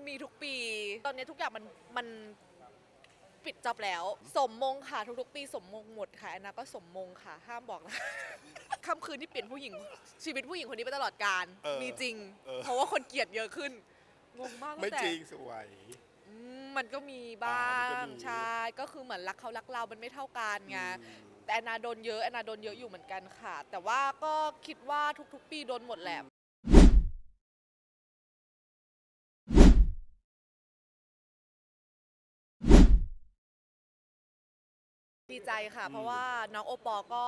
มันมีทุกปี ตอนนี้ทุกอย่างมันมันปิดจอบแล้ว สมมงค่ะทุกๆ ปีสมมงหมดค่ะแอนนาก็สมมงค่ะ ห้ามบอกนะ ค่ำคืนที่เปลี่ยนผู้หญิง ชีวิตผู้หญิงคนนี้ไปตลอดการเออมีจริง เออ เพราะว่าคนเกลียดเยอะขึ้นงงมากไม่ตั้งแต่จริงสวย อืมมันก็มีบ้าอ่ามันก็งมีใช่ก็คือเหมือนรักเขารักเรา มันไม่เท่ากันไงอืม แต่แอนนาโดนเยอะแอนนาโดนเยอะอยู่เหมือนกันค่ะ แต่ว่าก็คิดว่าทุกๆ ปีโดนหมดแหละ ดีใจค่ะ เพราะว่าน้องโอปอล์ก็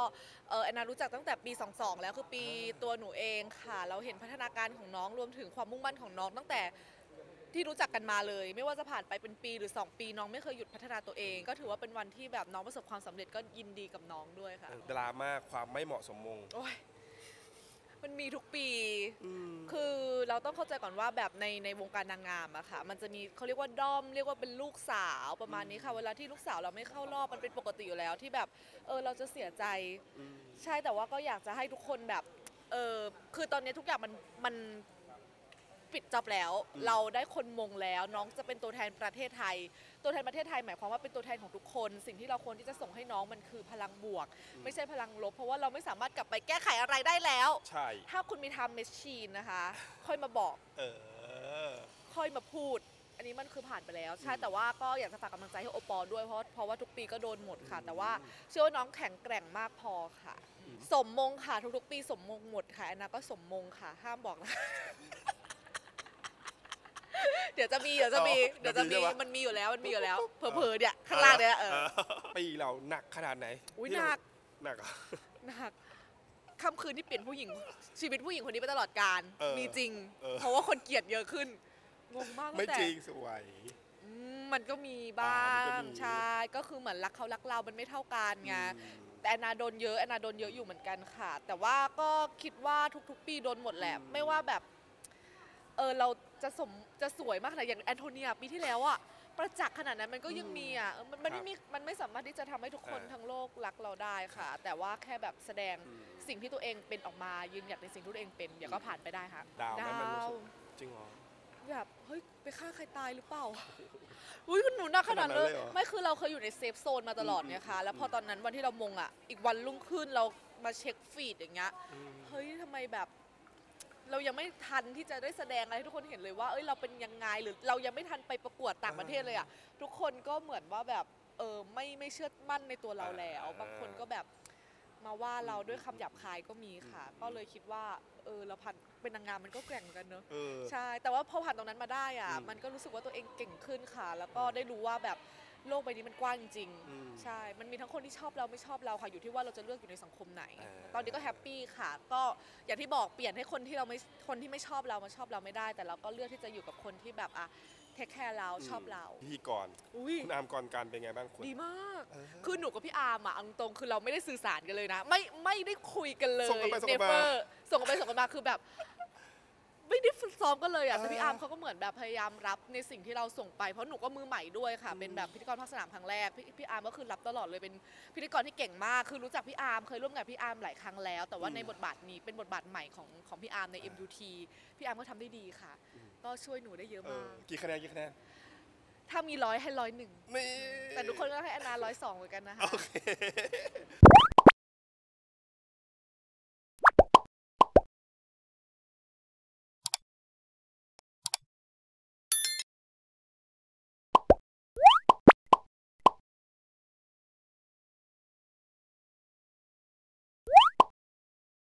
เออแอนนารู้จักตั้งแต่ปี 22 แล้วคือปีตัวหนูเองค่ะ เราเห็นพัฒนาการของน้องรวมถึงความมุ่งมั่นของน้องตั้งแต่ที่รู้จักกันมาเลย ไม่ว่าจะผ่านไปเป็นปีหรือ 2 ปีน้องไม่เคยหยุดพัฒนาตัวเอง ก็ถือว่าเป็นวันที่แบบน้องประสบความสำเร็จก็ยินดีกับน้องด้วยค่ะดราม่าความไม่เหมาะสมมงโอ้ย มันมีทุกปีอืมคือเราต้องเข้าใจก่อนว่าแบบในในวงการนางงามอะค่ะ มันจะมีเขาเรียกว่าด้อม เรียกว่าเป็นลูกสาวประมาณนี้ค่ะ เวลาที่ลูกสาวเราไม่เข้ารอบมันเป็นปกติอยู่แล้วที่แบบเออเราจะเสียใจมใช่แต่ว่าก็อยากจะให้ทุกคนแบบเออคือตอนนี้ทุกอย่างมันมัน ปิดจอบแล้ว เราได้คนมงแล้วน้องจะเป็นตัวแทนประเทศไทย ตัวแทนประเทศไทยหมายความว่าเป็นตัวแทนของทุกคน สิ่งที่เราควรที่จะส่งให้น้องมันคือพลังบวก ไม่ใช่พลังลบ เพราะว่าเราไม่สามารถกลับไปแก้ไขอะไรได้แล้ว ใช่ ถ้าคุณมีทำเมชชีนนะคะ ค่อยมาบอก เออ ค่อยมาพูด อันนี้มันคือผ่านไปแล้ว ใช่แต่ว่าก็อยากจะฝากกำลังใจให้โอปอล์ด้วยเพราะเพราะว่าทุกปีก็โดนหมดค่ะ แต่ว่าเชื่อว่าน้องแข็งแกร่งมากพอค่ะ สมมงค่ะทุกๆ ปีสมมงหมดค่ะแอนนาก็สมมงค่ะ ห้ามบอกนะ เดี๋ยวจะมี เดี๋ยวจะมีอ๋อเดี๋ยวจะมีเดี๋ยวมีใช่ปะมันมีอยู่แล้ว มันมีอยู่แล้ว เผลอๆเนี่ยข้างล่างเนี่ยเออปีเราหนักขนาดไหน อุ้ยที่หเรานัก หนักเหรอหนักค่ำคืนที่เปลี่ยนผู้หญิง ชีวิตผู้หญิงคนนี้ไปตลอดการเออมีจริงเออเพราะว่าคนเกลียดเยอะขึ้น งงมากไม่ตั้งแต่จริงสวยอืมมันก็มีบ้าอ่ามันก็งมีใช่ก็คือเหมือนรักเขารักเรา มันไม่เท่ากันไงอืมแต่แอนนาโดนเยอะแอนนาโดนเยอะอยู่เหมือนกันค่ะ แต่ว่าก็คิดว่าทุกๆ ปีโดนหมดแหละอืมไม่ว่าแบบเออเราจะสมจะสวยมากขนาดอย่างแอนโทเนียปีที่แล้วอะประจักษ์ขนาดนั้นมันก็ยังมีอะเออมันมันไม่มีมันไม่สามารถที่จะทำให้ทุกคนอ่าทั้งโลกรักเราได้ค่ะ แต่ว่าแค่แบบแสดงอืมสิ่งที่ตัวเองเป็นออกมายืนหยัดในสิ่งที่ตัวเองเป็นเดี๋ยวก็ผ่านไปได้ค่ะดาวไหมมันรู้สึก จริงเหรอ แบบเฮ้ยไปฆ่าใครตายหรือเปล่า อุ้ยคุณหนูหนักขนาดขนาดนั้นเลเลยยเหรอไม่คือเราเคยอยู่ในเซฟโซนมาตลอดเนี่ยค่ะ แล้วพอตอนนั้นวันที่เรามงอะ อีกวันรุ่งขึ้นเรามาเช็คฟีดอย่างเงี้ย อืม เฮ้ยทำไมแบบ เรายังไม่ทันที่จะได้แสดงอะไรให้ทุกคนเห็นเลยว่า เอ้ยเราเป็นยังไงหรือเรายังไม่ทันไปประกวดต่างประเทศเลยอะทุกคนก็เหมือนว่าแบบเออไม่ไม่เชื่อมั่นในตัวเราแล้ว บางคนก็แบบมาว่าเราด้วยคำหยาบคายก็มีค่ะ ก็เลยคิดว่าเออเราผ่านเป็นนางงามมันก็แกร่งเหมือนกันเนอะเออ ใช่ แต่ว่าพอผ่านตรงนั้นมาได้อะ อืมมันก็รู้สึกว่าตัวเองเก่งขึ้นค่ะ แล้วก็ได้รู้ว่าแบบ โลกใบนี้มันกว้างจริงอืมใช่ มันมีทั้งคนที่ชอบเราไม่ชอบเราค่ะอยู่ที่ว่าเราจะเลือกอยู่ในสังคมไหนอ่าตอนนี้ก็แฮปปี้ค่ะ ก็อย่างที่บอกเปลี่ยนให้คนที่เราไม่คนที่ไม่ชอบเรามาชอบเราไม่ได้ แต่เราก็เลือกที่จะอยู่กับคนที่แบบอะtake care เราชอบเราพิธีกรอุ้ย คุณอาร์มกรการเป็นไงบ้างคุณ ดีมาก เออคือหนูกับพี่อาร์มอะเอาตรงๆคือเราไม่ได้สื่อสารกันเลยนะ ไม่ไม่ได้คุยกันเลยส่งกันไปส่งกันมา Never ส่งกันไปส่งกันมาคือแบบ ไม่ได้ฝึกซ้อมกันเลยอะแต่เออพี่อาร์มเขาก็เหมือนแบบพยายามรับในสิ่งที่เราส่งไปเพราะหนูก็มือใหม่ด้วยค่ะอืมเป็นแบบพิธีกรภาคสนามครั้งแรกพี่พี่อาร์มก็คือรับตลอดเลยเป็นพิธีกรที่เก่งมากคือรู้จักพี่อาร์มเคยร่วมงานพี่อาร์มหลายครั้งแล้ว แต่ว่าในบทบาทนี้เป็นบทบาทใหม่ของของพี่อาร์มใน MUT พี่อาร์มก็ทำได้ดีค่ะ ก็ช่วยหนูได้เยอะเอมาอกกี่คะแนนกี่คะแนนถ้ามีร้อยให้ร้อยหนึ่งไม่แต่ทุกคนก็ให้อนาร้อยสองเหมือนกันนะคะ โอเค